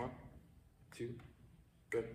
One, two, good.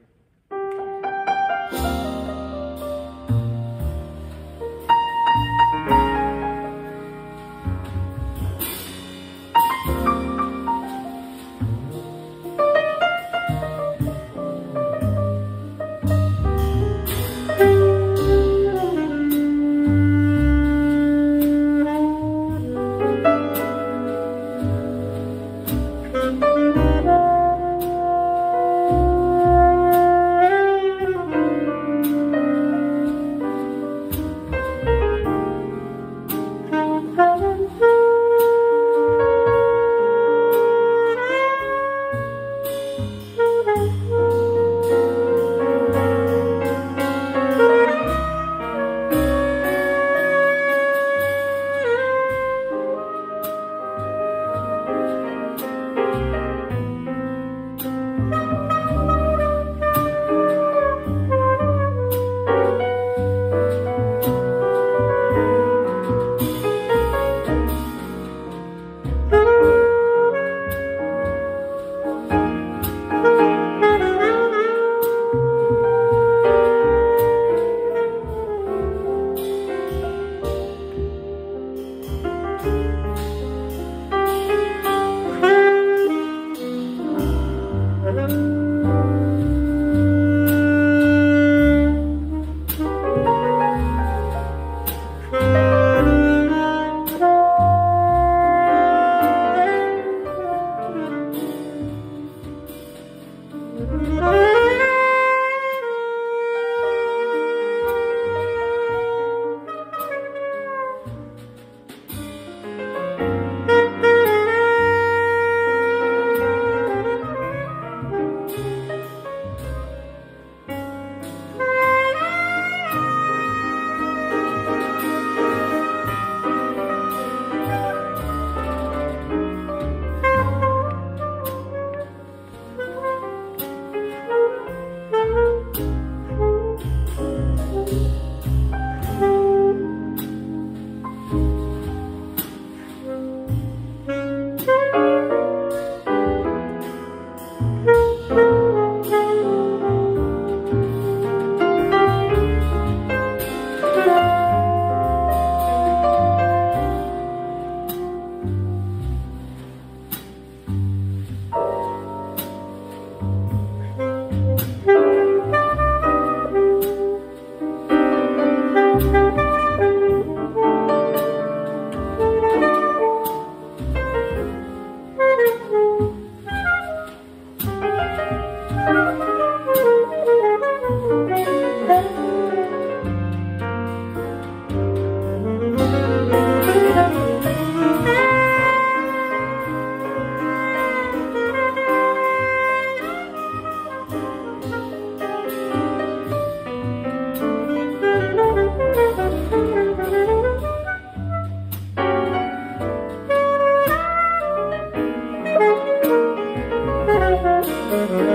Thank